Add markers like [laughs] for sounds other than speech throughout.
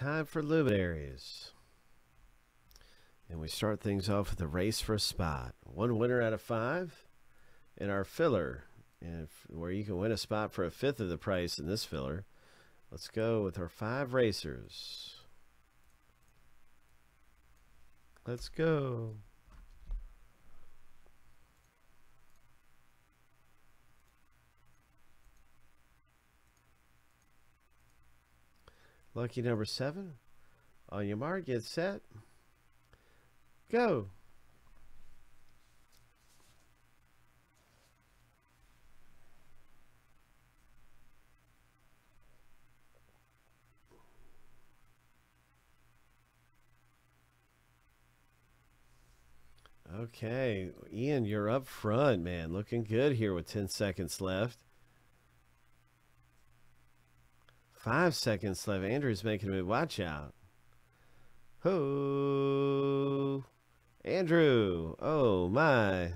time for luminaries. And we start things off with a race for a spot. One winner out of five in our filler. Where you can win a spot for a fifth of the price in this filler. Let's go with our five racers. Let's go. Lucky number seven. On your mark, get set. Go. Okay, Ian, you're up front, man. Looking good here with 10 seconds left. Five seconds left. Andrew's making me watch out. Ho! Andrew! Oh, my.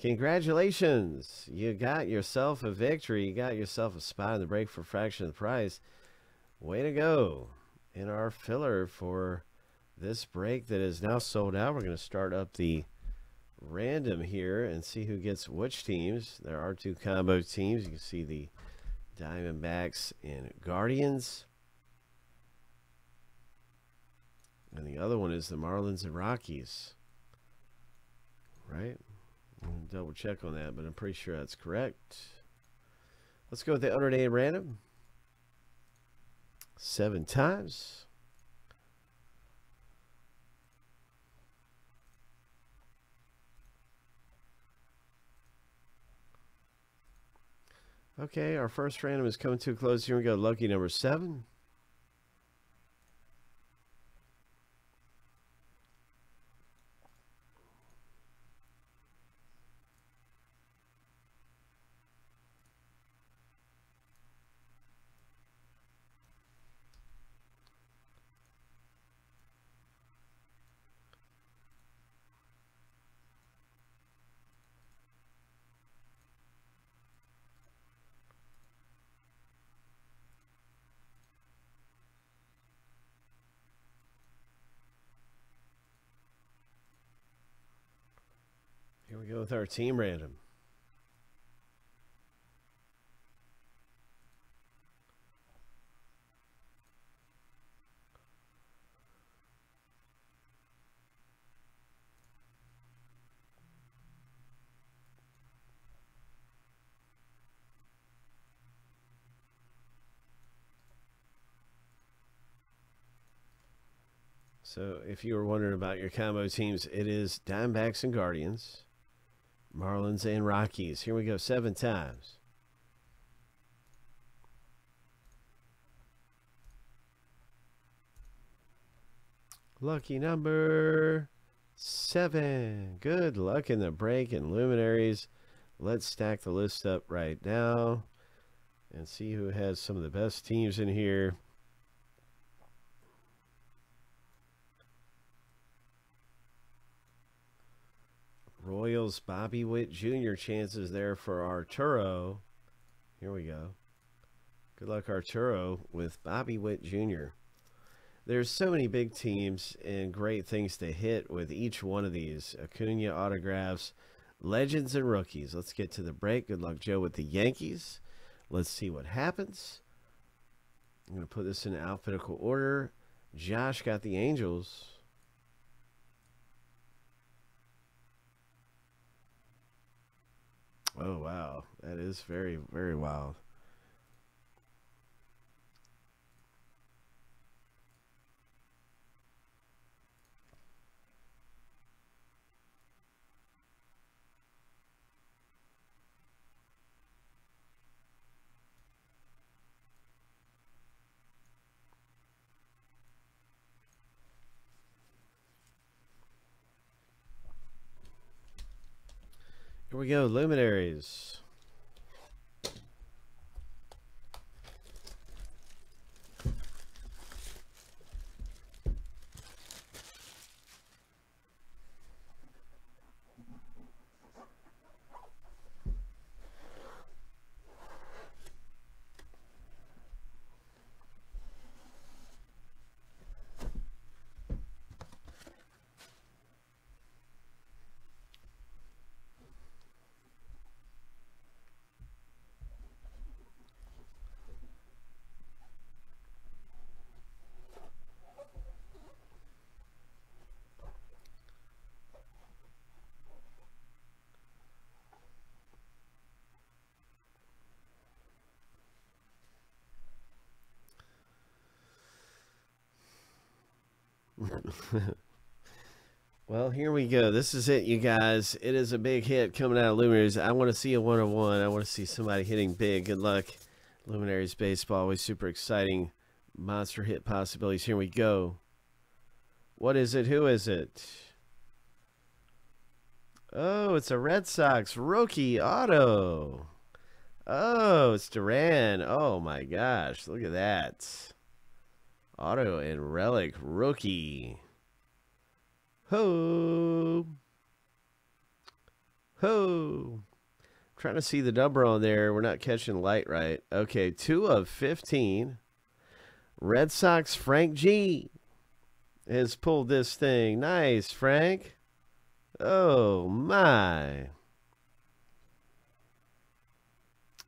Congratulations. You got yourself a victory. You got yourself a spot in the break for fraction of the price. Way to go. In our filler for this break that is now sold out. We're going to start up the random here and see who gets which teams. There are two combo teams. You can see the Diamondbacks and Guardians. And the other one is the Marlins and Rockies. Right? double check on that, but I'm pretty sure that's correct. Let's go with the unordained random. Seven times. Okay, our first random is coming to a close. Here we go. Lucky number seven. With our team random. So if you were wondering about your combo teams, it is Diamondbacks and Guardians. Marlins and Rockies. Here we go, seven times. Lucky number seven. Good luck in the break and luminaries. Let's stack the list up right now and see who has some of the best teams in here. Bobby Witt Jr. chances there for Arturo. Here we go. Good luck, Arturo, with Bobby Witt Jr. There's so many big teams and great things to hit with each one of these. Acuna autographs, legends and rookies. Let's get to the break. Good luck, Joe, with the Yankees. Let's see what happens. I'm going to put this in alphabetical order. Josh got the Angels. Oh, wow. That is very, very wild. Here we go, luminaries. [laughs] well, here we go. This is it, you guys. It is a big hit coming out of Luminaries. I want to see a one on one. I want to see somebody hitting big. Good luck. Luminaries baseball, always super exciting. Monster hit possibilities. Here we go. What is it? Who is it? Oh, it's a Red Sox rookie auto. Oh, it's Duran. Oh my gosh, look at that. Auto and relic rookie. Ho. Ho. trying to see the number on there. We're not catching light right. Okay, 2 of 15. Red Sox Frank G has pulled this thing. Nice, Frank. Oh my.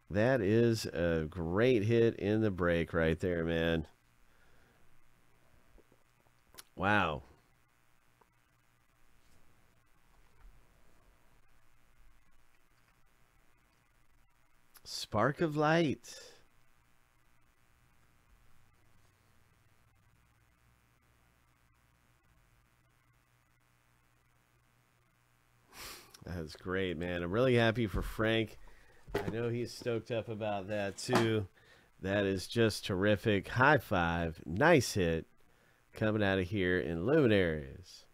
That is a great hit in the break right there, man. Wow. Spark of light. [sighs] That's great, man. I'm really happy for Frank. I know he's stoked up about that too. That is just terrific. High five. Nice hit coming out of here in Luminaries.